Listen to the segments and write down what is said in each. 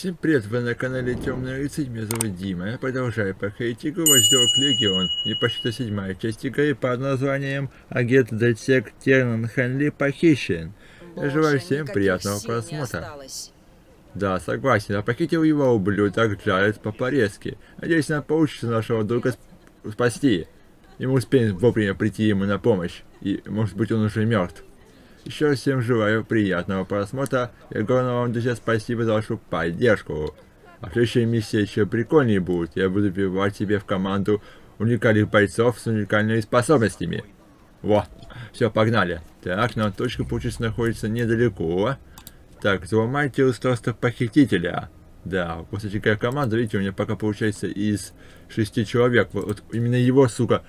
Всем привет, вы на канале Темный Рыцарь, меня зовут Дима. Я продолжаю проходить игру Watch Dog Legion и почти седьмая часть игры под названием Агент Детек Тернан Хенли похищен. Я желаю всем приятного просмотра. Да, согласен, а похитил его ублюдок Джаред по-порезки. Надеюсь, нам получится нашего друга сп спасти. И мы успеем вовремя прийти ему на помощь. И, может быть, он уже мертв. Еще раз всем желаю приятного просмотра и огромного вам, друзья, спасибо за вашу поддержку. А следующая миссия еще прикольнее будет. Я буду вбивать себе в команду уникальных бойцов с уникальными способностями. Во, все, погнали. Так, нам точка, получится, находится недалеко. Так, взломайте устройство похитителя. Да, после такая команда, видите, у меня пока получается из шести человек. Вот, вот именно его, сука,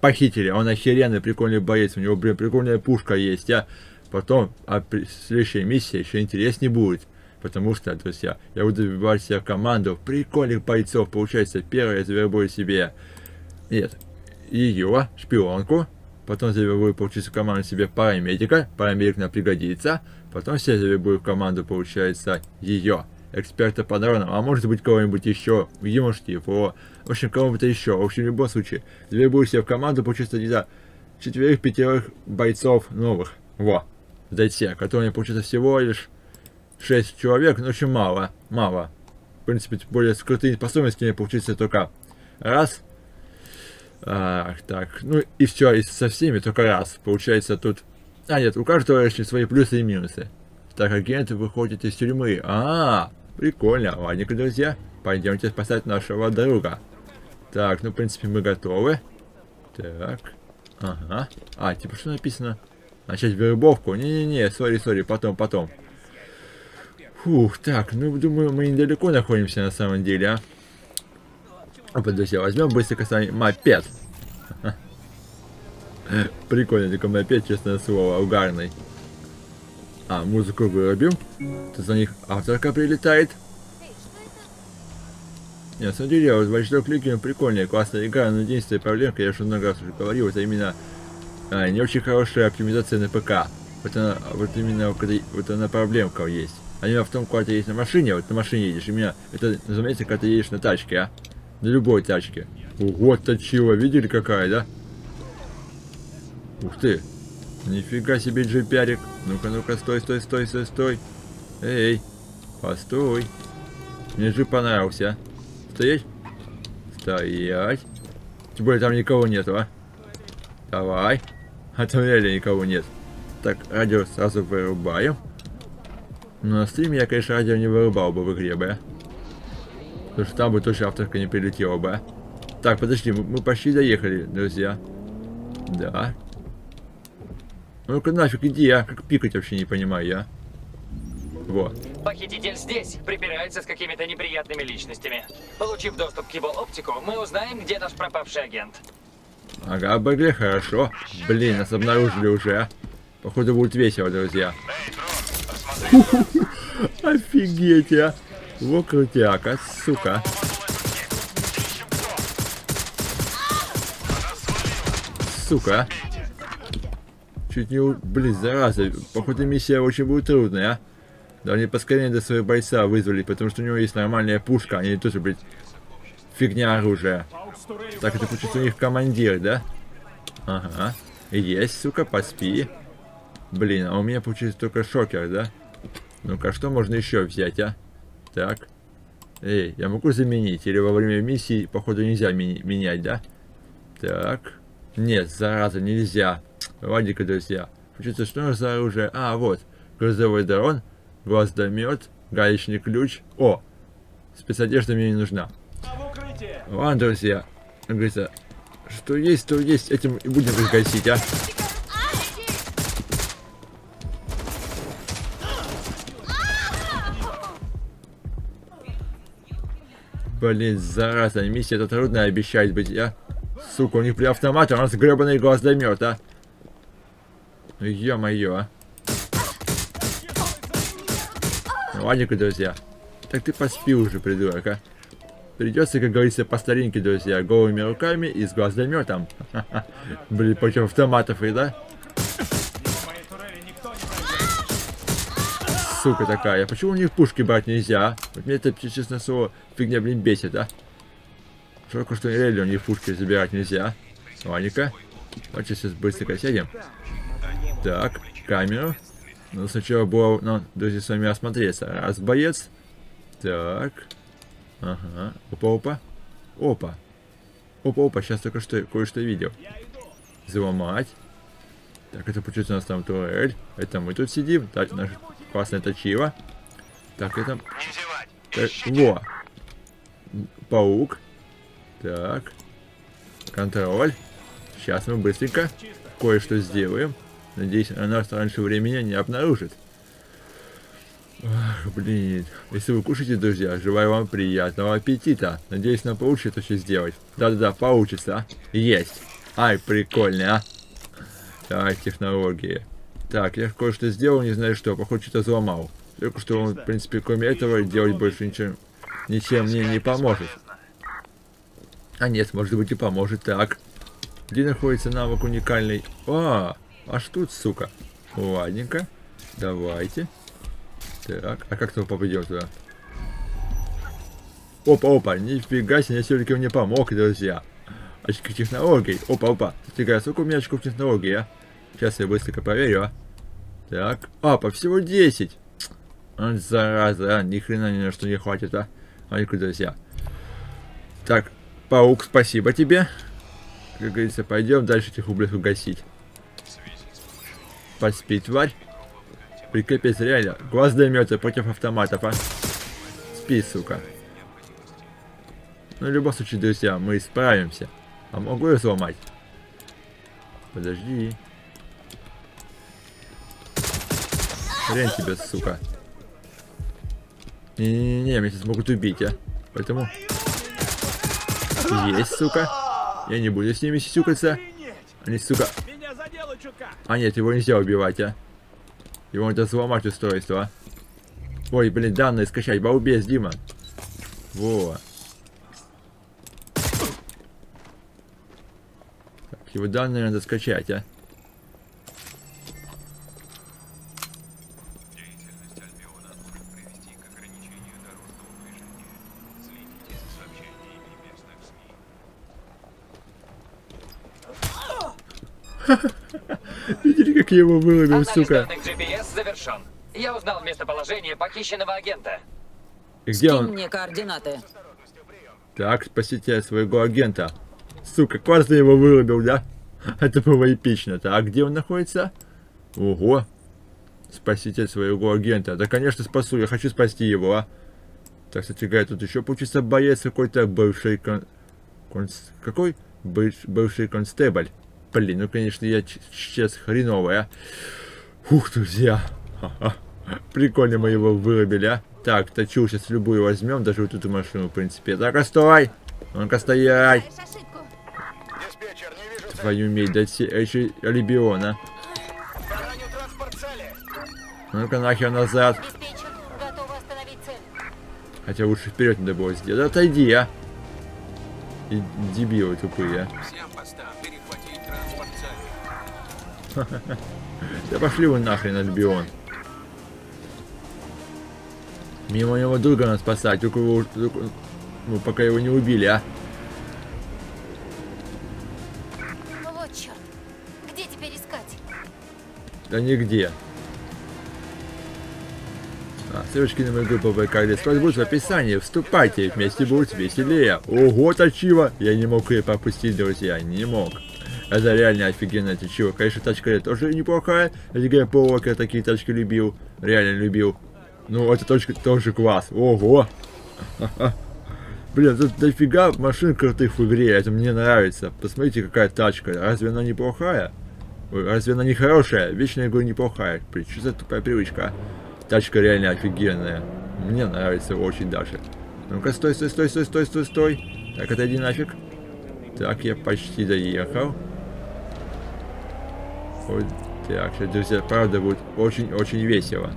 похитили. Он охеренный, прикольный боец. У него, блин, прикольная пушка есть, а. Потом, а следующая миссия еще интереснее будет. Потому что, друзья, я буду выбивать себе команду прикольных бойцов. Получается, первое я завербую себе, нет, ее, шпионку. Потом завербую, получится, команду себе парамедика. Парамедик нам пригодится. Потом все завербую в команду, получается, ее, эксперта по дронам. А может быть, кого-нибудь еще, можете его, в общем, кого-нибудь еще. В общем, в любом случае, завербую себе в команду, получится, где-то четверых-пятерых бойцов новых. Во зайти, которые получится всего лишь 6 человек, но очень мало, мало. В принципе, более с крутыми способностями получится только раз. А, так, ну и все, и со всеми только раз. Получается тут... А, нет, у каждого есть свои плюсы и минусы. Так, агенты выходят из тюрьмы. А, -а, -а прикольно. Ладненько, друзья. Пойдемте спасать нашего друга. Так, ну, в принципе, мы готовы. Так. Ага. А, типа, что написано? Начать вербовку? Не-не-не, сори, сори, потом, потом. Фух, так, ну, думаю, мы недалеко находимся на самом деле, а. А, подожди, возьмем быстро касание мопед. Прикольный такой мопед, честное слово, угарный. А, музыку вырубим. Тут за них авторка прилетает. Нет, деле, вот Watch Dogs Legion прикольная, классная игра, но единственная проблема, я уже много раз уже говорил, это именно а, не очень хорошая оптимизация на ПК. Вот она, вот именно вот она проблемка есть. А именно в том, когда ты едешь на машине, вот на машине едешь, именно это называется, когда ты едешь на тачке, а? На любой тачке. Вот точила, видели какая, да? Ух ты. Нифига себе джипярик. Ну-ка, ну-ка, стой, стой, стой, стой, стой. Эй, постой. Мне джип понравился. Стоять? Стоять. Тем более там никого нету, а? Давай. А там реально никого нет. Так, радио сразу вырубаем. Но на стриме я, конечно, радио не вырубал бы в игре бы. Потому что там бы точно авторка не прилетела бы. Так, подожди, мы, мы почти доехали, друзья. Да. Ну-ка нафиг иди, а. Как пикать вообще не понимаю я. Вот. Похититель здесь, припирается с какими-то неприятными личностями. Получив доступ к его оптику, мы узнаем, где наш пропавший агент. Ага, были хорошо. Блин, нас обнаружили уже. Походу будет весело, друзья. Офигеть, а. Во крутяка, сука. Сука. Чуть не... Блин, зараза. Походу миссия очень будет трудная, а. Да они поскорее до своего бойца вызвали, потому что у него есть нормальная пушка, они тоже, блядь, фигня оружия. Так, это получится у них командир, да? Ага. Есть, сука, поспи. Блин, а у меня получится только шокер, да? Ну-ка, что можно еще взять, а? Так. Эй, я могу заменить? Или во время миссии, походу, нельзя менять, да? Так. Нет, зараза, нельзя. Ладненько, друзья. Получится, что за оружие? А, вот. Грузовой дрон, гвоздомет, гаечный ключ. О, спецодежда мне не нужна. Ладно, друзья. Говорится, что есть, то есть. Этим и будем гасить, а. Блин, зараза, миссия это трудно обещать быть, а? Сука, у них при автомате, у нас гребаный глаз доймет, а? Ну, ё-моё, а. Ладненько, друзья. Так ты поспи уже, придурок, а. Придется, как говорится, по старинке, друзья, голыми руками и с глазометом. Блин, против автоматов и да? сука такая? Почему у них пушки брать нельзя? Вот мне это, честно слово, фигня, блин, бесит, а? Только что реально у них пушки забирать нельзя. Ладненько. Давайте сейчас быстренько сядем. Так, камеру. Ну, сначала было, ну, друзья, с вами осмотреться. Раз, боец. Так. Ага. Опа-опа. Опа. Опа-опа, сейчас только что кое-что видел. Взломать. Так, это получается у нас там турель. Это мы тут сидим. Так, наше классное точило. Так, это... Так, во. Паук. Так. Контроль. Сейчас мы быстренько кое-что сделаем. Надеюсь, она нас раньше времени не обнаружит. Ах, блин. Если вы кушаете, друзья, желаю вам приятного аппетита. Надеюсь, нам получится это все сделать. Да-да-да, получится. Есть. Ай, прикольно, а. Так, технологии. Так, я кое-что сделал, не знаю что. Походу, что-то взломал. Только что он, в принципе, кроме этого, делать больше ничем, ничем мне не поможет. А нет, может быть и поможет. Так. Где находится навык уникальный? А, аж тут, сука. Ладненько. Давайте. Так, а как мы попадем туда? Опа, опа, нифига себе, все-таки мне помог, друзья. Очки технологий. Опа, опа. Фига, сколько у меня очков технологий, а? Сейчас я быстренько проверю, а. Так. А, по всего 10. А, зараза, а, ни хрена ни на что не хватит, а. А друзья. Так, паук, спасибо тебе. Как говорится, пойдем дальше этих ублюдков гасить. Поспи, тварь. Прикапец, реально. Глаз доймется против автоматов, а. Спи, сука. Ну, в любом случае, друзья, мы справимся. А могу я сломать? Подожди. Хрен тебе, сука. Не-не-не, меня сейчас могут убить, а. Поэтому... Есть, сука. Я не буду с ними сисюкаться. Они, сука... А нет, его нельзя убивать, а. Его надо взломать устройство. Ой, блин, данные скачать. Балбес, Дима. Во. Так, его данные надо скачать, а. Видели, как я его выловил, сука? Завершен. Я узнал местоположение похищенного агента. И где Кинь он? мне координаты. Так, спасите своего агента. Сука, классно его вырубил, да? Это было эпично. Так, где он находится? Ого. Спасите своего агента. Да, конечно, спасу. Я хочу спасти его, а. Так, кстати говоря, тут еще получится боец какой-то бывший кон... конс- Какой? Быв- Бывший констебль. Блин, ну, конечно, я сейчас хреновый, а. Ух, друзья. Ха-ха. Прикольно мы его вырубили, а. Так, точу сейчас любую возьмем, даже вот эту машину, в принципе. Так, а стой! Ну-ка, стоять! Твою медь, да те- еще цели. Ну-ка, нахер назад. Диспетчер, готова остановить цель. Хотя лучше вперед надо было сделать. Да отойди, а! И дебилы тупые, а. Всем постам перехватить транспорт. Да пошли вы нахрен, Альбион. Мимо его друга надо спасать, только его, только- ну, пока его не убили, а. Ну вот черт. Где теперь искать? Да нигде. А, ссылочки на мою группу ВК Discord будут в описании. Вступайте, вместе будет веселее. Ого, точиво! Я не мог ее пропустить, друзья, не мог. Это реально офигенная точиво. Конечно, тачка тоже неплохая. Я Полока такие тачки любил. Реально любил. Ну, эта точка тоже класс. Ого! Блин, тут дофига машин крутых в игре, это мне нравится. Посмотрите, какая тачка. Разве она неплохая? Ой, разве она не хорошая? Вечно я говорю неплохая. Что за тупая привычка? Тачка реально офигенная. Мне нравится очень даже. Ну-ка, стой, стой, стой, стой, стой, стой, стой. Так, отойди нафиг. Так, я почти доехал. Вот так, сейчас, друзья, правда будет очень-очень весело.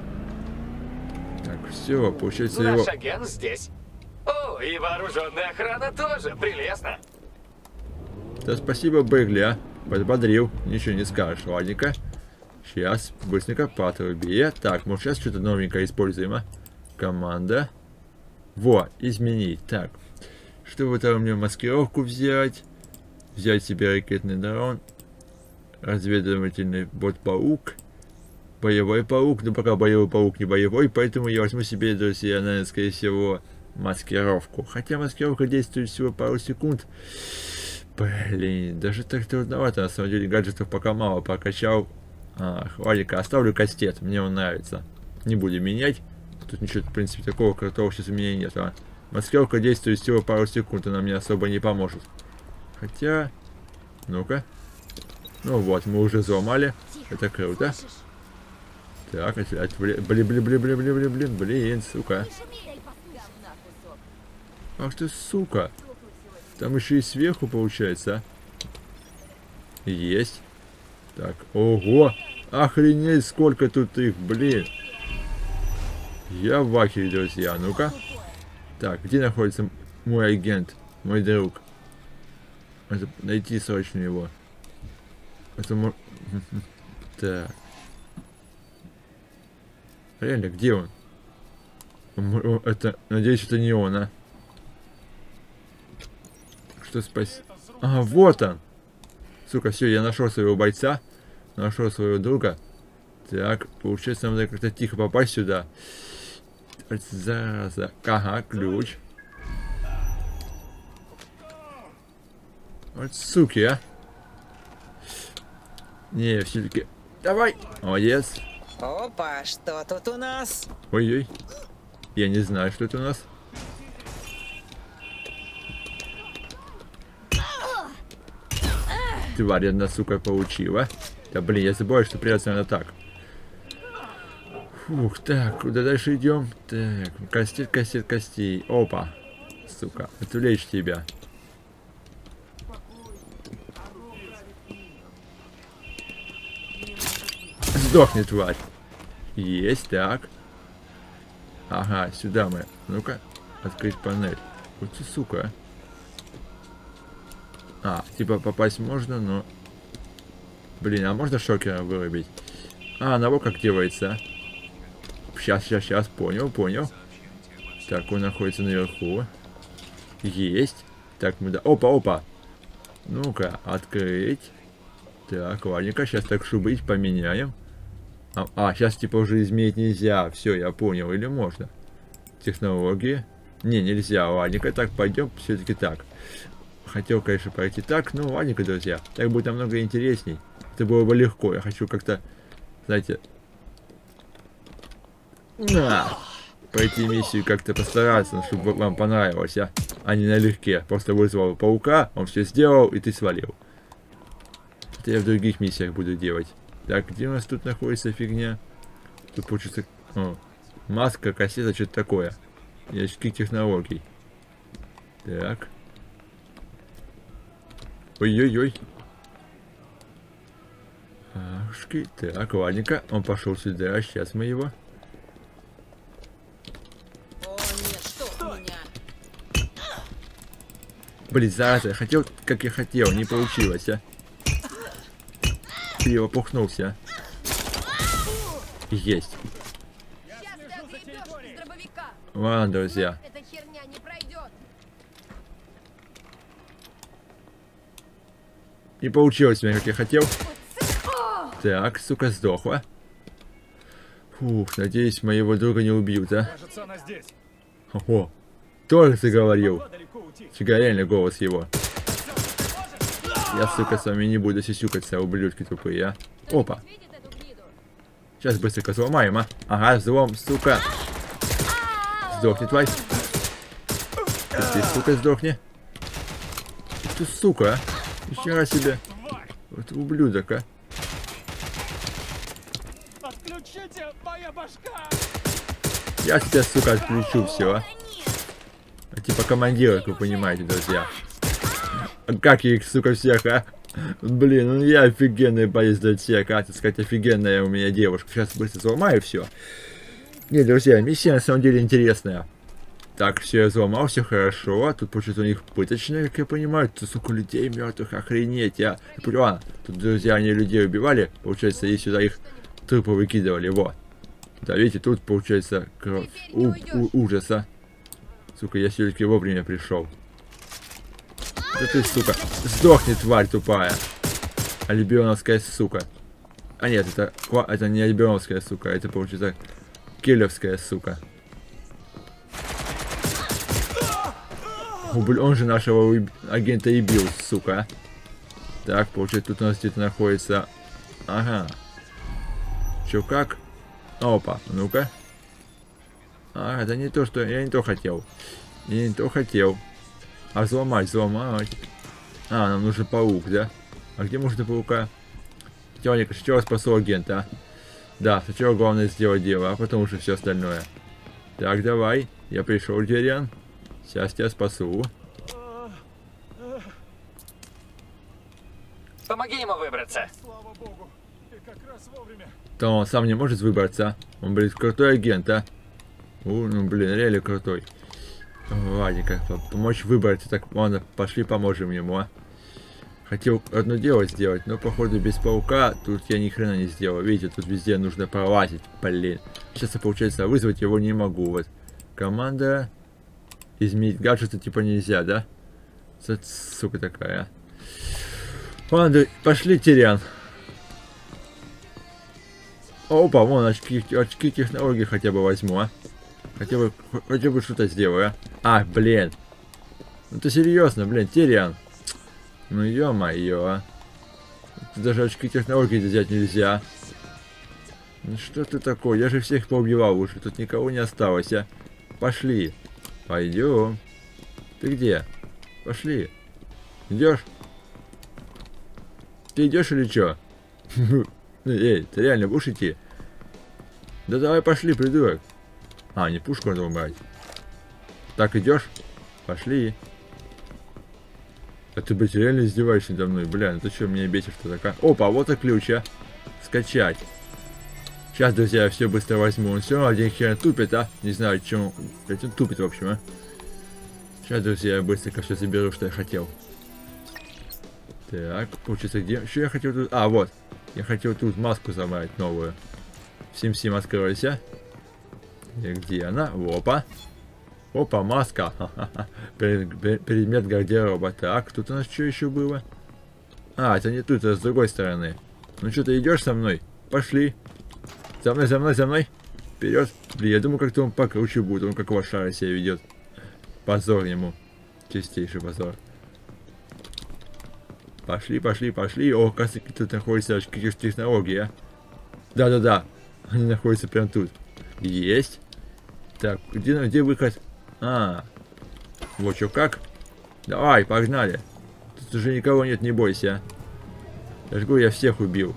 Так, все, получается его... Наш агент здесь. О, и вооруженная охрана тоже. Прелестно. Да спасибо, Бэгли, а. Подбодрил. Ничего не скажешь, ладненько. Сейчас, быстренько потруби. Так, может сейчас что-то новенькое используем, а? Команда. Во, изменить. Так, чтобы там мне маскировку взять. Взять себе ракетный дрон. Разведывательный бот-паук. Боевой паук. Ну, пока боевой паук не боевой, поэтому я возьму себе, друзья, наверное, скорее всего, маскировку. Хотя маскировка действует всего пару секунд. Блин, даже так трудновато, на самом деле, гаджетов пока мало прокачал. А, хвалика, оставлю кастет, мне он нравится. Не будем менять. Тут ничего, в принципе, такого крутого сейчас у меня нет. А. Маскировка действует всего пару секунд, она мне особо не поможет. Хотя... Ну-ка. Ну вот, мы уже взломали. Это круто. Так, блин, блин, блин, блин, блин, блин, блин, блин, блин, сука. Ах ты, сука. Там еще и сверху получается, а? Есть. Так, ого. Охренеть, сколько тут их, блин. Я в ахере, друзья. Ну-ка. Так, где находится мой агент? Мой друг. Это найти срочно его. Это Так. Реально, где он? Это, надеюсь, это не он, а? Что спасти? А, вот он! Сука, все, я нашел своего бойца. Нашел своего друга. Так, получается, нам надо как-то тихо попасть сюда. Зараза. Ага, ключ. Вот суки, а. Не, все-таки... Давай! Молодец. Опа, что тут у нас? Ой-ой. Я не знаю, что это у нас. Тварь одна, сука, получила. Да блин, я забываю, что придется, наверное, так. Фух, так, куда дальше идем? Так, костей, костей, костей. Опа. Сука, отвлечь тебя. Сдохни, тварь. Есть, так. Ага, сюда мы. Ну-ка, открыть панель. Вот ты, сука. А, типа попасть можно, но... Блин, а можно шокера вырубить? А, на как делается. Сейчас, сейчас, сейчас, понял, понял. Так, он находится наверху. Есть. Так, мы... Да... Опа, опа. Ну-ка, открыть. Так, ладненько, сейчас так шубыть поменяем. А, а, сейчас типа уже изменить нельзя. Все, я понял. Или можно? Технологии. Не, нельзя. Ладненько, так, пойдем все-таки так. Хотел, конечно, пройти так, но ладненько, друзья. Так будет намного интересней. Это было бы легко. Я хочу как-то, знаете... На! Пройти миссию как-то постараться, чтобы вам понравилось, а? А не налегке. Просто вызвал паука, он все сделал, и ты свалил. Это я в других миссиях буду делать. Так, где у нас тут находится фигня? Тут получится... О, маска, кассета, что-то такое. Ящики технологий. Так. Ой-ой-ой. Ашки. Так, ладненько. Он пошел сюда. Сейчас мы его. О, нет, что у меня? Блин, зараза, я хотел, как я хотел, не получилось, а. Есть. Ты из дробовика. Ладно, друзья. Не. Не получилось у меня, как я хотел. Так, сука, сдохла. Фух, надеюсь, моего друга не убьют, а? Кажется, она здесь. Ого, тоже ты говорил. Могла далеко уйти. Фига, реально голос его. Я, сука, с вами не буду сисюкаться, ублюдки тупые, а. Опа, сейчас быстренько взломаем, а. Ага, взлом, сука. Сдохни, тварь. Ты, сука, сдохни. Ты, сука, а. Нихера себе. Вот ублюдок, а. Отключите, моя башка! Я тебя, сука, отключу все, а. А типа командира, как вы понимаете, друзья. А как их, сука, всех, а? Блин, ну я офигенный боец для всех, а, так сказать, офигенная у меня девушка. Сейчас быстро сломаю все. Не, друзья, миссия на самом деле интересная. Так, все, я взломал, все хорошо. А тут, получается, у них пыточная, как я понимаю. Тут, сука, людей мертвых, охренеть. Я, я понял, тут, друзья, они людей убивали. Получается, и сюда их трупы выкидывали. Вот. Да, видите, тут, получается, кровь у, у, ужаса. Сука, я все-таки вовремя пришел. Да ты, сука, сдохни, тварь тупая. Альбионовская сука. А нет, это, это не альбионовская сука, это, получается, келевская сука. Он же нашего агента и бил, сука. Так, получается, тут у нас где-то находится... Ага. Чё, как? Опа, ну-ка. А, это не то, что... Я не то хотел. Я не то хотел. А взломать, взломать. А, нам нужен паук, да? А где можно паука? Тёника, сначала спасу агента. А? Да, сначала главное сделать дело, а потом уже все остальное. Так, давай. Я пришел, Дериан. Сейчас тебя спасу. Помоги ему выбраться. Слава богу. Ты как раз вовремя. То он сам не может выбраться. Он, блин, крутой агент, а. У, ну, блин, реально крутой. Ладненько, помочь выбраться. Так, ладно, пошли поможем ему, а. Хотел одно дело сделать, но походу без паука тут я ни хрена не сделал. Видите, тут везде нужно пролазить, блин. Сейчас, получается, вызвать его не могу. Вот команда изменить гаджеты типа нельзя, да? Сука такая. Ладно, пошли, Терян. Опа, вон очки, очки технологии хотя бы возьму, а. Хотя бы, хотя бы что-то сделаю, а. А, блин. Ну ты серьезно, блин, Терян. Ну ё-моё, а. Даже очки технологии взять нельзя. Ну что ты такой? Я же всех поубивал уже. Тут никого не осталось, а. Пошли. Пойдем. Ты где? Пошли. Идешь? Ты идешь или что? Эй, ты реально будешь идти? Да давай пошли, придурок. А, не пушку надо убрать. Так идешь? Пошли. А ты, блядь, реально издеваешься надо мной? Бля, ну ты что, меня бесишь-то такая? Опа, вот и ключ, а. Скачать. Сейчас, друзья, я все быстро возьму. Он все равно один хер тупит, а? Не знаю, чем... Блять, он тупит, в общем, а? Сейчас, друзья, я быстренько все заберу, что я хотел. Так, получится, где... Что я хотел тут... А, вот. Я хотел тут маску забрать новую. Сим-сим откройся. Где она? Опа. Опа, маска. Предмет гардероба. Так, тут у нас что еще было? А, это не тут, это с другой стороны. Ну что, ты идешь со мной? Пошли. За мной, за мной, за мной. Вперед. Блин, я думаю, как-то он покруче будет. Он как лошара себя ведет. Позор ему. Чистейший позор. Пошли, пошли, пошли. О, кажется, тут находится какие-то технологии, а. Да-да-да. Они находятся прям тут. Есть. Так, где, где выход? А, вот что как. Давай, погнали. Тут уже никого нет, не бойся. Я жгу, я всех убил.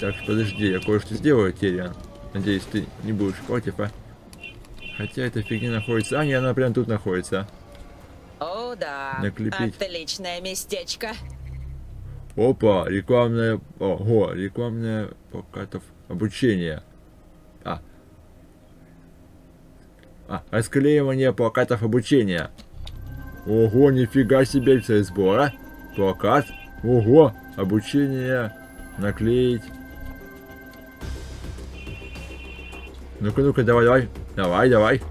Так, подожди, я кое-что сделаю, Терриан. Надеюсь, ты не будешь против, а? Хотя эта фигня находится... А, не, она прям тут находится. О, да. Наклепить. Отличное местечко. Опа, рекламное... Ого, рекламное покатов обучение. А. А, расклеивание плакатов обучения. Ого, нифига себе, сбора. Плакат. Ого, обучение наклеить. Ну-ка, ну-ка, давай, давай. Давай, давай.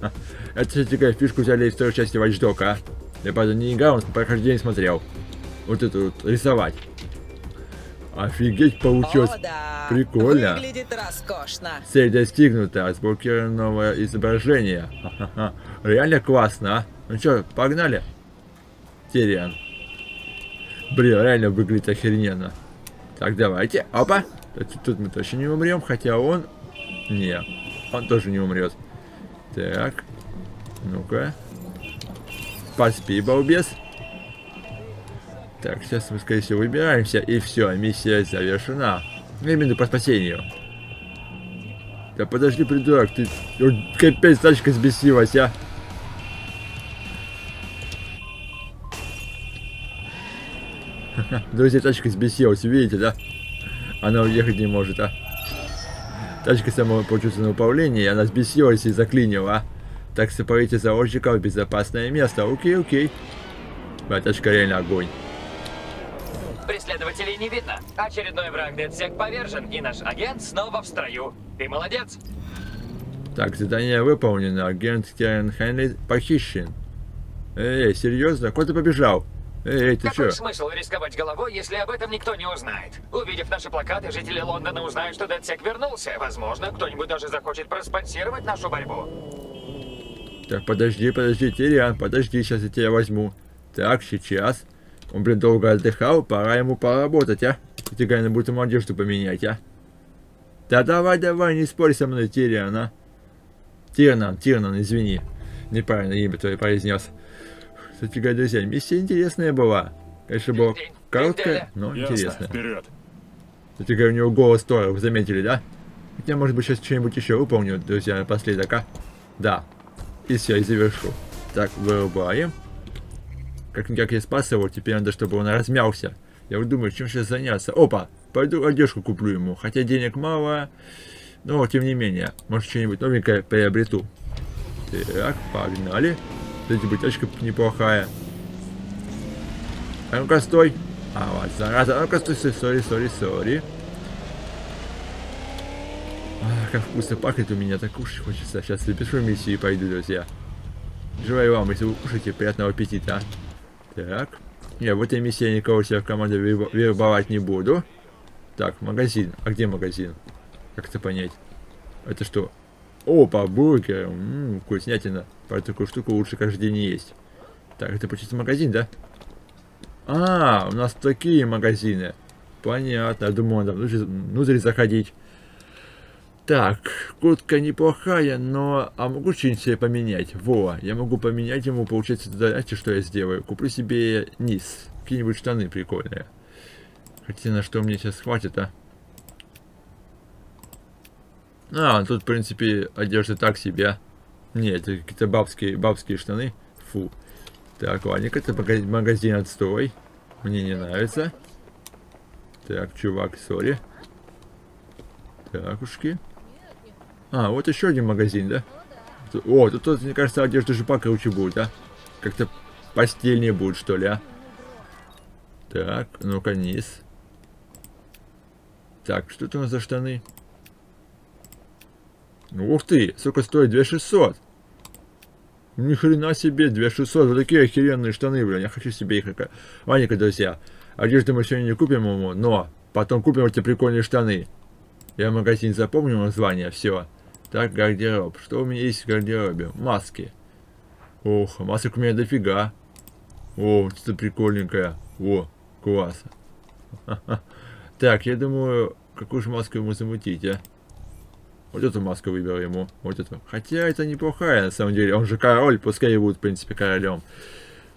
Это, кстати, такая фишку взяли из второй части Watch Dogs, а? Я, правда, не играл, но прохождение смотрел. Вот это вот, рисовать. Офигеть, получилось. О, да. Прикольно. Выглядит роскошно. Цель достигнута. Разблокировано новое изображение. Ха-ха-ха. Реально классно, а? Ну что, погнали? Терриан. Блин, реально выглядит охеренно. Так, давайте. Опа. Тут мы точно не умрем, хотя он не, он тоже не умрет. Так. Ну-ка. Поспи, балбес. Так, сейчас мы, скорее всего, выбираемся, и все, миссия завершена. Именно по спасению. Да подожди, придурок, ты... Капец, тачка сбесилась, а. Друзья, тачка сбесилась, видите, да? Она уехать не может, а. Тачка сама получится на управлении, она сбесилась и заклинила. Так сопроводите заложников в безопасное место. Окей, окей. Баточка реально огонь. Преследователей не видно. Очередной враг Дедсек повержен, и наш агент снова в строю. Ты молодец. Так, задание выполнено. Агент Терен Хенли похищен. Эй, серьезно? Куда ты побежал? Эй, ты Какой чё? смысл рисковать головой, если об этом никто не узнает? Увидев наши плакаты, жители Лондона узнают, что Дедсек вернулся. Возможно, кто-нибудь даже захочет проспонсировать нашу борьбу. Так, подожди, подожди, Тириан, подожди, сейчас я тебя возьму. Так, сейчас. Он, блин, долго отдыхал, пора ему поработать, а? Тигайна будет ему одежду поменять, а? Да давай, давай, не спорь со мной, Тириан, а? Тирнан, Тирнан, извини. Неправильно имя твое произнес. Кстати, друзья, миссия интересная была. Конечно, была короткая, но Ясно, интересная. вперед. Кстати у него голос Тора, вы заметили, да? Хотя, может быть, сейчас что-нибудь еще выполню, друзья, напоследок, а? Да. И все, и завершу. Так, вырубаем. Как-никак я спас его, теперь надо, чтобы он размялся. Я вот думаю, чем сейчас заняться. Опа, пойду одежку куплю ему. Хотя денег мало, но тем не менее, может что-нибудь новенькое приобрету. Так, погнали. Кстати, бутылочка неплохая. А ну-ка, стой. А, вот, зараза. А ну-ка, стой, стой, сори, сори, сори. Как вкусно пахнет у меня, так кушать хочется. Сейчас запишу миссию и пойду, друзья. Желаю вам, если вы кушаете, приятного аппетита. Так. Не, в этой миссии я никого себе в команду верб- вербовать не буду. Так, магазин. А где магазин? Как это понять? Это что? Опа, бургер. Ммм, вкуснятина. Про такую штуку лучше каждый день есть. Так, это почти магазин, да? А, у нас такие магазины. Понятно. Я думаю, надо внутрь, внутрь заходить. Так, куртка неплохая, но... А могу что-нибудь себе поменять? Во, я могу поменять ему, получается, знаете, что я сделаю? Куплю себе низ. Какие-нибудь штаны прикольные. Хотя на что мне сейчас хватит, а? А, тут, в принципе, одежда так себе. Нет, это какие-то бабские, бабские штаны. Фу. Так, ладненько, это мага- магазин отстой. Мне не нравится. Так, чувак, сори. Так, ушки. А, вот еще один магазин, да? О, тут, тут, мне кажется, одежда же покруче будет, а? Как-то постельнее будет, что ли, а? Так, ну-ка, низ. Так, что это у нас за штаны? Ух ты, сколько стоит? 2600. Ни хрена себе, 2600. Вот такие охеренные штаны, блин. Я хочу себе их. Ладненько, друзья. Одежду мы сегодня не купим ему, но потом купим эти прикольные штаны. Я магазин запомнил название, все. Так, гардероб. Что у меня есть в гардеробе? Маски. Ох, масок у меня дофига. О, вот это прикольненькая. О, класс. Так, я думаю, какую же маску ему замутить, а? Вот эту маску выберу ему. Вот эту. Хотя это неплохая, на самом деле. Он же король, пускай и будет, в принципе, королем.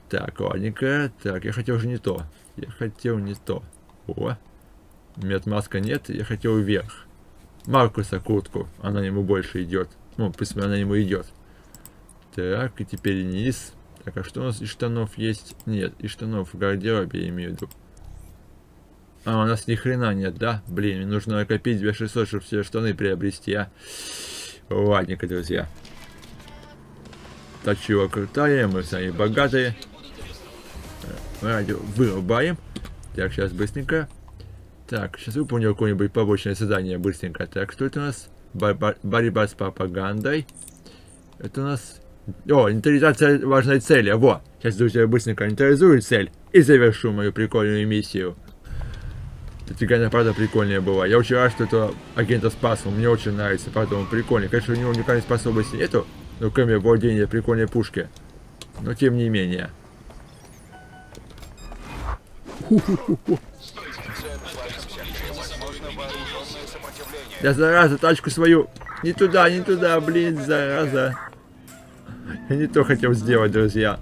Так, ладненько. Так, я хотел же не то. Я хотел не то. О. Нет, маска нет, я хотел вверх. Маркуса куртку. Она ему больше идет. Ну, пусть она ему идет. Так, и теперь низ. Так, а что у нас из штанов есть? Нет, из штанов в гардеробе я имею в виду. А, у нас ни хрена нет, да? Блин, мне нужно накопить 2600, чтобы все штаны приобрести, а? Ладненько, друзья. Чего крутая, мы сами богатые. Радио вырубаем. Так, сейчас быстренько. Так, сейчас выполню какое-нибудь побочное задание быстренько. Так, что это у нас? Борьба, борьба с пропагандой. Это у нас... О, инвентаризация важной цели. Во! Сейчас, друзья, быстренько инвентаризую цель и завершу мою прикольную миссию. Эта гайна, правда, прикольная была. Я очень рад, что это агента спас. Он мне очень нравится, правда, он прикольный. Конечно, у него уникальной способности нету, но кроме владения прикольной пушки. Но тем не менее. Я зараза, тачку свою. Не туда, не туда, блин, зараза. Я не то хотел сделать, друзья.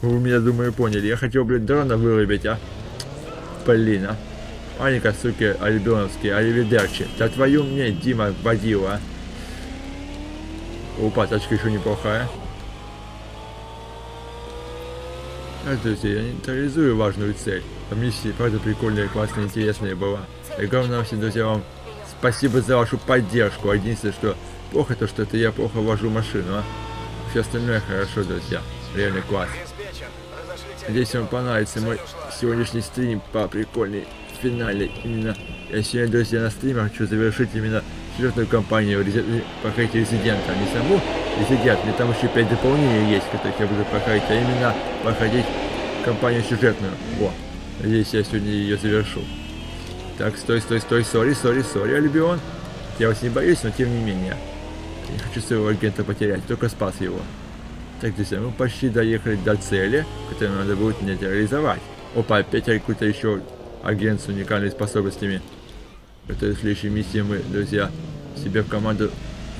Вы меня, думаю, поняли. Я хотел, блин, дрона вырубить, а. Блин, а. Аника, суки, альбионовские, аривидерчи. Да твою мне, Дима, водила. Опа, тачка еще неплохая. А, друзья, я нейтрализую важную цель. А миссия, правда, прикольная, классная, интересная была. И главное, всем, друзья, вам спасибо за вашу поддержку. Единственное, что плохо то, что это я плохо вожу машину, а. Все остальное хорошо, друзья. Реально класс. Надеюсь, вам понравится мой сегодняшний стрим по прикольной финале. Именно я сегодня, друзья, на стриме хочу завершить именно сюжетную кампанию проходить Резидента, не саму Резидент. Мне там еще 5 дополнений есть, которые я буду проходить, а именно проходить кампанию сюжетную. Во, надеюсь, я сегодня ее завершу. Так, стой, стой, стой, сори, сори, сори, Альбион. Я вас не боюсь, но тем не менее. Я не хочу своего агента потерять, только спас его. Так, друзья, мы почти доехали до цели, которую надо будет мне реализовать. Опа, опять какой-то еще агент с уникальными способностями. В этой следующей миссии мы, друзья, себе в команду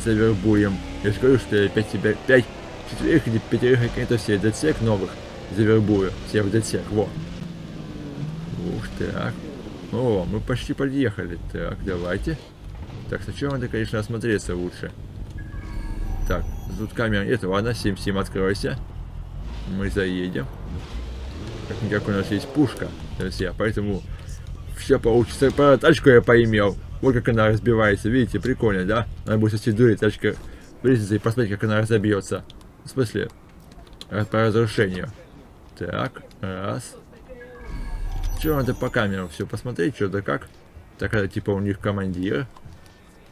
завербуем. Я говорю, что я опять себя 5, четверых или пятерых агентов себе децек новых завербую. Все в децек, во. Ух, так. О, мы почти подъехали. Так, давайте. Так, сначала надо, конечно, осмотреться лучше. Так, тут камера нет. Ладно, 7-7, откройся. Мы заедем. Как-никак у нас есть пушка, друзья, поэтому все получится. Про тачку я поимел. Вот как она разбивается. Видите, прикольно, да? Надо будет со дури тачка врезаться и посмотреть, как она разобьется. В смысле, по разрушению. Так, раз. Что надо по камерам все посмотреть, что да как. Так, это типа у них командир.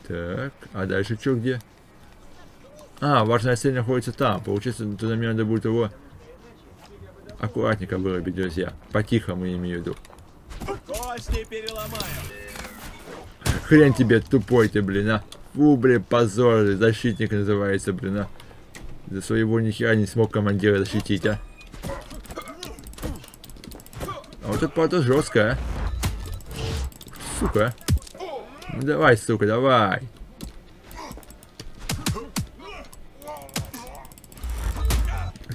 Так, а дальше что где? А, важная цель находится там. Получается, туда мне надо будет его аккуратненько вырубить, друзья. По-тихому имею в виду. Хрен тебе тупой ты, блин, а. Фу, блин, позор, защитник называется, блин, а. За своего нихера не смог командира защитить, а. Это правда жестко. Сука. Ну давай, сука, давай.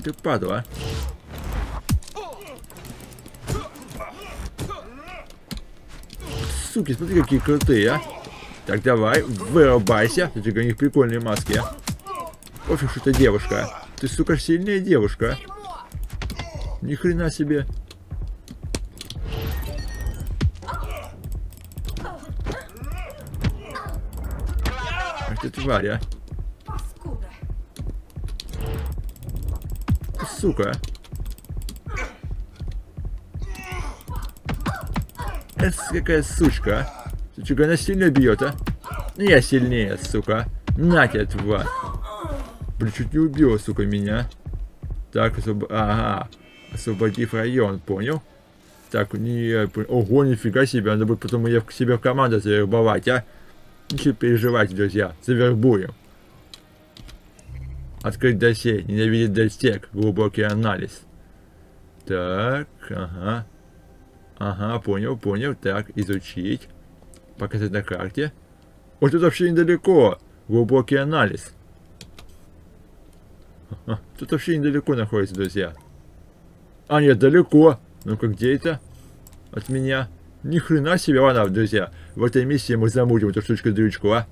Ты падла. Суки, смотри, какие крутые, а. Так, давай, вырубайся. Ты у них прикольные маски, а. Пофиг, что это девушка. Ты, сука, сильная девушка. Ни хрена себе. Тварь, а. Сука. Эс, какая сучка, а. Чё, она сильно бьет, а? Ну, Я сильнее, сука. На тебе, тварь. Блин, чуть не убила, сука, меня. Так, освоб... Ага. Освободив район, понял? Так, не... Ого, нифига себе, надо будет потом ее к себе в команду завербовать, а? Ничего переживайте, друзья, завербуем. Открыть досье, ненавидит дельстек, глубокий анализ. Так, ага. Ага, понял, понял. Так, изучить. Показать на карте. Вот тут вообще недалеко. Глубокий анализ. Ага, Тут вообще недалеко находится, друзья. А, нет, далеко. Ну-ка, где это? От меня. Ни хрена себе, ладно, друзья. В этой миссии мы замутим эту штучку-дрючку, а?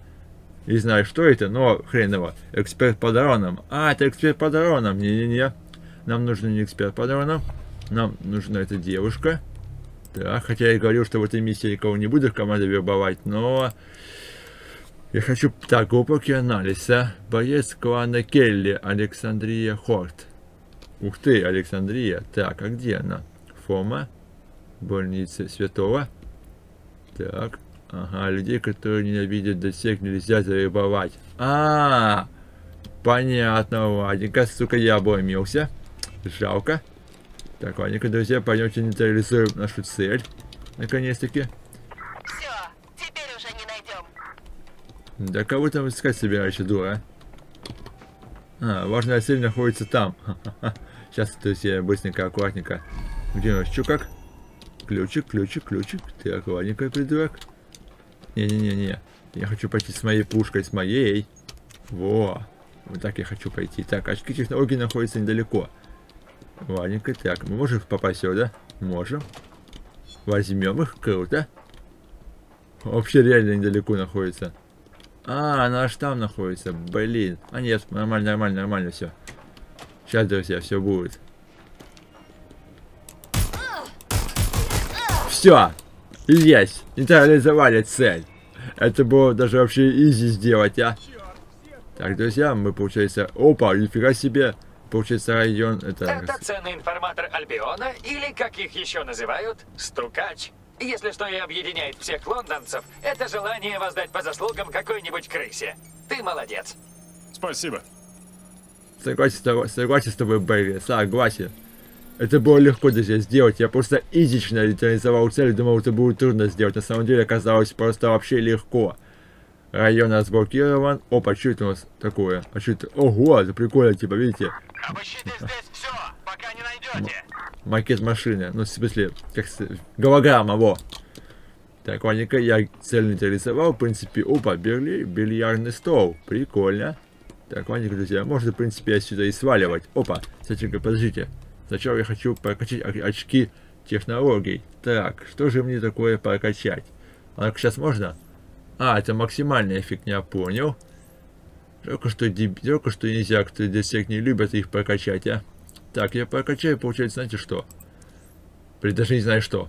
Не знаю, что это, но хрен его. Эксперт по дронам. А, это эксперт по дронам. Не-не-не. Нам нужен не эксперт по дронам. Нам нужна эта девушка. Так, хотя я и говорил, что в этой миссии я никого не буду в команду вербовать, но... Я хочу... Так, глубокий анализ, а? Боец клана Келли, Александрия Хорт. Ух ты, Александрия. Так, а где она? Фома. Больница Святого. Так. Ага, людей, которые ненавидят досек, нельзя завербовать. А, -а, -а понятно, ладненько, сука, я обломился. Жалко. Так, ладненько, друзья, пойдемте нейтрализуем нашу цель. Наконец-таки. Все, теперь уже не найдем. Да кого там искать собираешься, дура? А, важная цель находится там. Сейчас, друзья, быстренько, аккуратненько. Где у нас? Чё как? Ключик, ключик, ключик. Ты аккуратненько, придурок. Не-не-не-не. Я хочу пойти с моей пушкой, с моей. Во. Вот так я хочу пойти. Так, очки технологии находятся недалеко. Ладненько, так, мы можем попасть сюда? Можем. Возьмем их, круто. Вообще реально недалеко находится. А, она аж там находится. Блин. А нет, нормально, нормально, нормально все. Сейчас, друзья, все будет. Все. Есть. Нейтрализовали цель. Это было даже вообще изи сделать, а. Так, друзья, мы, получается... Опа, нифига себе! Получается, район... Это... Это ценный информатор Альбиона, или, как их еще называют, стукач. Если что и объединяет всех лондонцев, это желание воздать по заслугам какой-нибудь крысе. Ты молодец. Спасибо. Согласен, с тобой- согласен с тобой, Берри, согласен. Это было легко друзья, сделать. Я просто изично реализовал цель, думал, это будет трудно сделать. На самом деле оказалось просто вообще легко. Район разблокирован. Опа, что это у нас такое? А что это? Ого, это прикольно, типа, видите? Обыщите здесь все, пока не найдете. Макет машины. Ну, в смысле, как голограмма, во. Так, ладненько, я цель нейтрализовал. В принципе, опа, берли, бильярдный стол. Прикольно. Так, ладненько, друзья, можно, в принципе, отсюда и сваливать. Опа, кстати, подождите. Сначала я хочу прокачать очки технологий. Так, что же мне такое прокачать? А сейчас можно? А, это максимальная фигня, понял. Только что, деб... Только что нельзя, кто здесь всех не любят их прокачать, а. Так, я прокачаю, получается, знаете что? Даже не знаю что.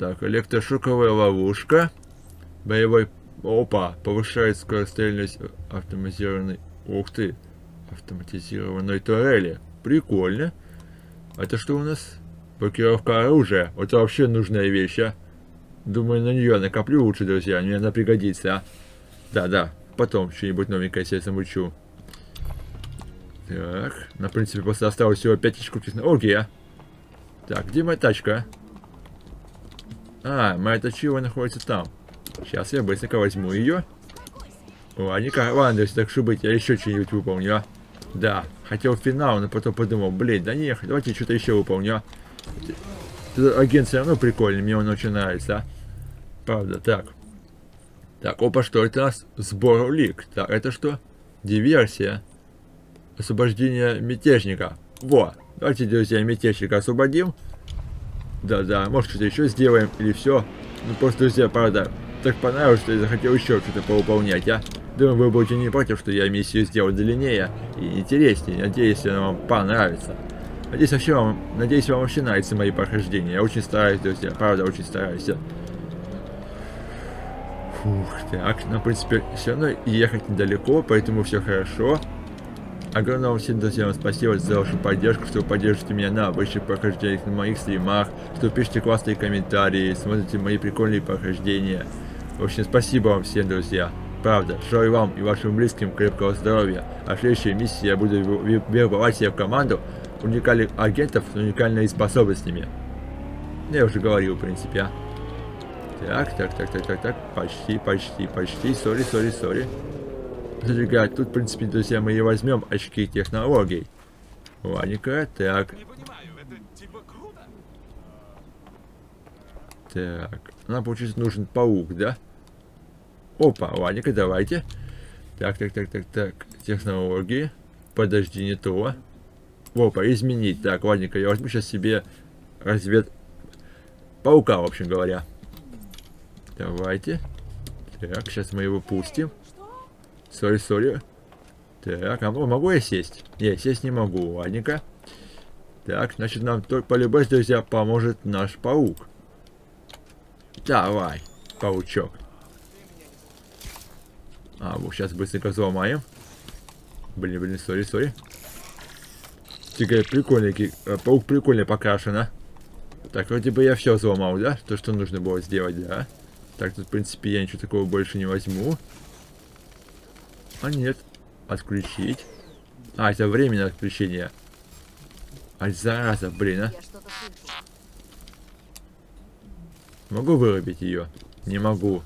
Так, электрошоковая ловушка. Боевой... Опа, повышает скорострельность автоматизированной... Ух ты! Автоматизированной турели. Прикольно. А Это что у нас? Блокировка оружия. Это вообще нужная вещь, а? Думаю, на нее накоплю лучше, друзья. Мне она пригодится, а? Да, да. Потом что-нибудь новенькое себе замучу. Так, на принципе просто осталось всего 5 очков технологии, а? Так, где моя тачка? А, моя тачива находится там. Сейчас я быстренько возьму ее. Ладненько, ладно, если так что быть, я еще что-нибудь выполню, а? Да, хотел финал, но потом подумал, блин, да не, давайте что-то еще выполню, а? Агент все равно прикольный, мне он очень нравится, а? Правда, так. Так, опа, что это у нас? Сбор улик. Так, это что? Диверсия. Освобождение мятежника. Во, давайте, друзья, мятежника освободим. Да-да, может что-то еще сделаем, или все. Ну просто, друзья, правда, так понравилось, что я захотел еще что-то поуполнять, а? Думаю, вы будете не против, что я миссию сделал длиннее и интереснее. Надеюсь, она вам понравится. Надеюсь, вообще вам, надеюсь, вам вообще нравятся мои прохождения. Я очень стараюсь, друзья, правда, очень стараюсь. Фух, так, ну, в принципе, все равно ехать недалеко, поэтому все хорошо. Огромное вам всем, друзья, спасибо за вашу поддержку, что вы поддерживаете меня на обычных прохождениях, на моих стримах, что пишете классные комментарии, смотрите мои прикольные прохождения. В общем, спасибо вам всем, друзья. Правда, желаю вам и вашим близким крепкого здоровья. А в следующей миссии я буду ве- вербовать себе в команду уникальных агентов с уникальными способностями. Я уже говорил, в принципе, а. Так, так, так, так, так, так, почти, почти, почти, сори, сори, сори. Задвигать. Тут, в принципе, друзья, мы и возьмем очки технологий. Ладненько, так, типа так. Нам, получается, нужен паук, да? Опа, ладненько, давайте. Так, так, так, так, так. Технологии. Подожди, не то. Опа, изменить. Так, ладненько, я возьму сейчас себе развед... Паука, в общем говоря. Давайте. Так, сейчас мы его пустим. Sorry, sorry. Так, а могу я сесть? Не, сесть не могу, ладненько. Так, значит, нам только полюбовь, друзья, поможет наш паук. Давай, паучок. А, вот сейчас быстренько взломаем. Блин, блин, sorry, sorry. Тигр прикольный, э, паук прикольно покрашен, а. Так, вроде бы я все взломал, да? То, что нужно было сделать, да? Так, тут, в принципе, я ничего такого больше не возьму. А нет. Отключить. А, это временное отключение. А, зараза, блин, а. Могу вырубить ее? Не могу.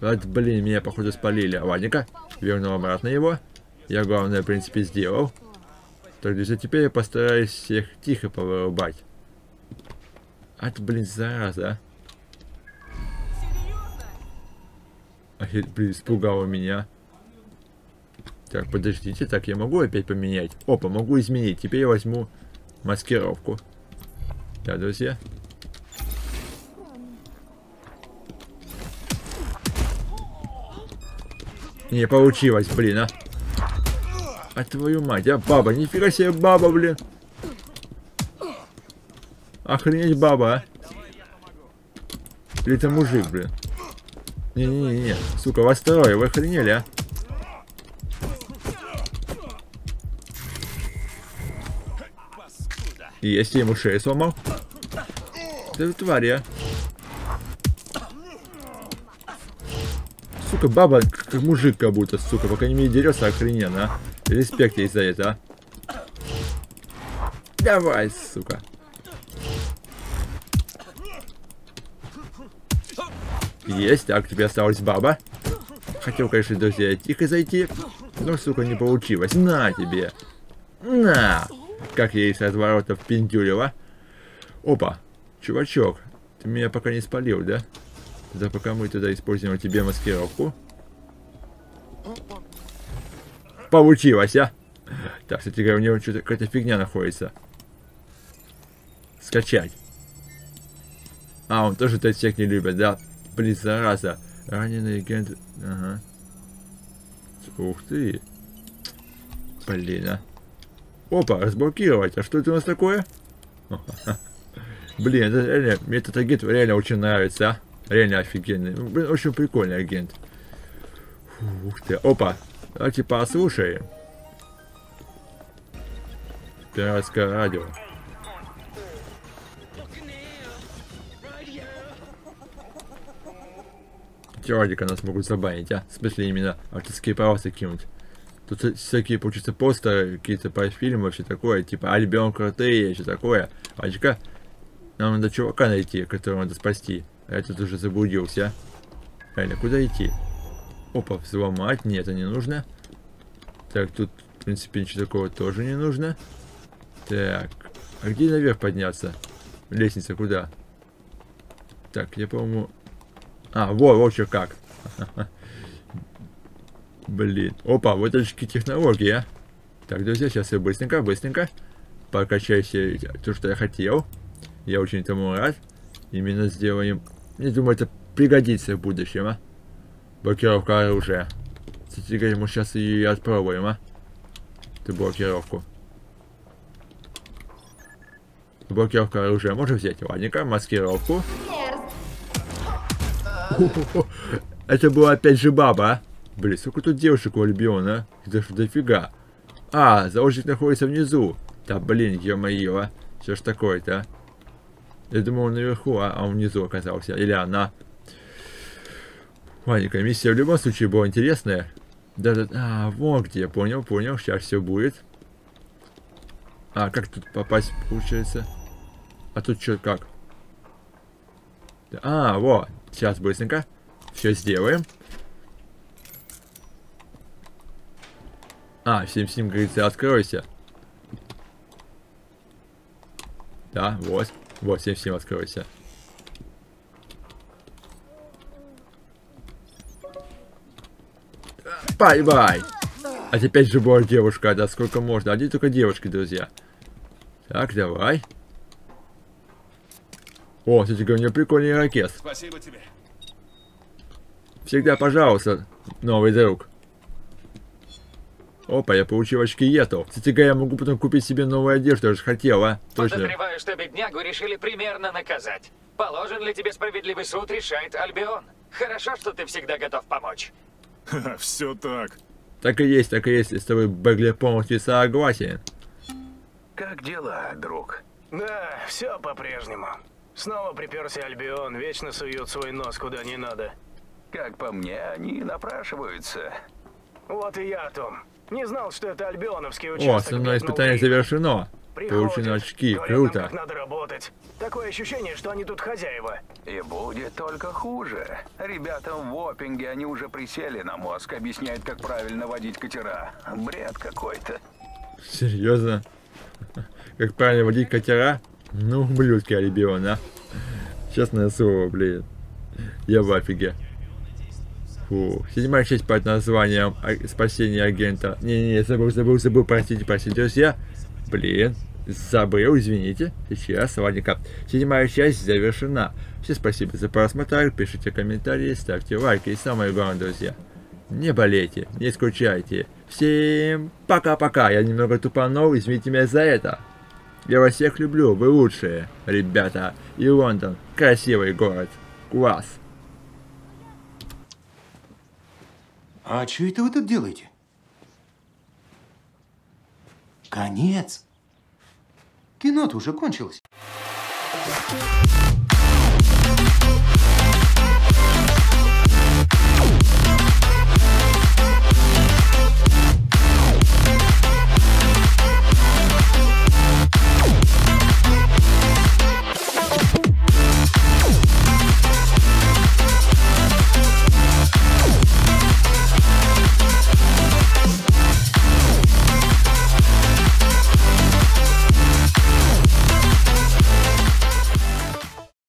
Вот, блин, меня, походу, спалили. Ладненько, верну обратно его. Я главное, в принципе, сделал. Так, друзья, теперь я постараюсь всех тихо повырубать. А ты, блин, зараза, а. Блин, испугала меня. Так, подождите, так, я могу опять поменять? Опа, могу изменить. Теперь я возьму маскировку. Да, друзья. Не получилось, блин, а. А твою мать, а баба, нифига себе баба, блин. Охренеть баба, а. Или это мужик, блин. Не-не-не, сука, вас трое, вы охренели, а? Есть, я ему шею сломал. Ты тварь, а. Сука, баба, как мужик как будто, сука, пока не мне дерется, охрененно, а. Респект ей за это, а. Давай, сука. Есть, так, тебе осталась баба. Хотел, конечно, друзья, тихо зайти, но, сука, не получилось. На тебе. На. Как я с разворота впендюрила. Опа. Чувачок, ты меня пока не спалил, да? Да пока мы тогда используем тебе маскировку. Получилось, а? Так, кстати говоря, у него что-то какая-то фигня находится. Скачать. А, он тоже тайсек не любит, да? Блин, зараза. Раненый агент... Ага. Ух ты. Блин, а. Опа, разблокировать. А что это у нас такое? Блин, это реально, мне этот агент реально очень нравится, а. Реально офигенный. Ну, блин, очень прикольный агент. Ух ты. Опа. Давайте послушаем. Пиратское радио. Теоретика нас могут забанить, а? В смысле именно авторские права закинуть. Тут всякие, получается, постеры, какие-то по фильму, все такое, типа Альбион крутые, все такое. Ванечка, нам надо чувака найти, которого надо спасти. Я тут уже заблудился. Реально, куда идти? Опа, взломать? Нет, это не нужно. Так, тут, в принципе, ничего такого тоже не нужно. Так, а где наверх подняться? Лестница куда? Так, я, по-моему... А, вот, вот что как. Блин. Опа, вот это технологии, а. Так, друзья, сейчас я быстренько, быстренько прокачаюсь то, что я хотел. Я очень этому рад. Именно сделаем... Я думаю, это пригодится в будущем, а. Блокировка оружия. Кстати мы сейчас и отпробуем, а. Эту блокировку. Блокировка оружия можно взять? Ладненько, маскировку. Это была опять же баба, а? Блин, сколько тут девушек у Альбиона? Это что дофига? А, заложник находится внизу. Да блин, ё-моё, а. Что ж такое-то, а? Я думал, он наверху, а, а он внизу оказался. Или она. Ладненько, миссия в любом случае была интересная. Да-да, а, вот где, понял, понял, сейчас все будет. А, как тут попасть, получается? А тут что, как? А, вот, сейчас быстренько. Все сделаем. А, Сим-сим, говорится, откройся. Да, вот. Вот, Сим-сим, откройся. Bye-bye. А теперь же была девушка, да сколько можно. Где только девушки, друзья. Так, давай. О, кстати говоря, у меня прикольный ракет. Спасибо тебе. Всегда пожалуйста, новый друг. Опа, я получил очки Ето. Кстати я могу потом купить себе новую одежду, я же хотел, а? Точно. Подозреваю, что беднягу решили примерно наказать. Положен ли тебе справедливый суд, решает Альбион. Хорошо, что ты всегда готов помочь. Все так. Так и есть, так и есть, я с тобой Бегли полностью согласен. Как дела, друг? Да, все по-прежнему. Снова приперся Альбион, вечно сует свой нос куда не надо. Как по мне, они напрашиваются. Вот и я о том. Не знал, что это Альбионовский О, участок. основное метнул испытание завершено. Получены очки, говорят нам, круто. как надо работать. Такое ощущение, что они тут хозяева. И будет только хуже. Ребятам в Оппинге они уже присели на мозг, объясняют, как правильно водить катера. Бред какой-то. Серьезно? Как правильно водить катера? Ну, ублюдки Альбион, а? Честное слово, блин. Я в офиге. Фу. Седьмая часть под названием «А- «Спасение агента». Не-не-не, забыл, забыл, забыл, простите, простите, друзья. Блин, забыл, извините. Сейчас, ладненько. Седьмая часть завершена. Всем спасибо за просмотр, пишите комментарии, ставьте лайки. И самое главное, друзья, не болейте, не скучайте. Всем пока-пока. Я немного тупанул, извините меня за это. Я вас всех люблю, вы лучшие, ребята. И Лондон, красивый город. Класс. А что это вы тут делаете? Конец. Кино-то уже кончилось.